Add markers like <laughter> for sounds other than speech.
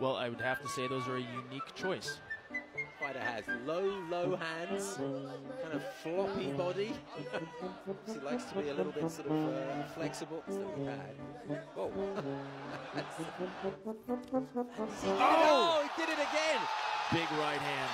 Well, I would have to say those are a unique choice. Fighter has low, low hands, kind of floppy body. <laughs> he likes to be a little bit sort of uh, flexible. So uh, <laughs> had. Oh. oh, he did it again. Big right hand.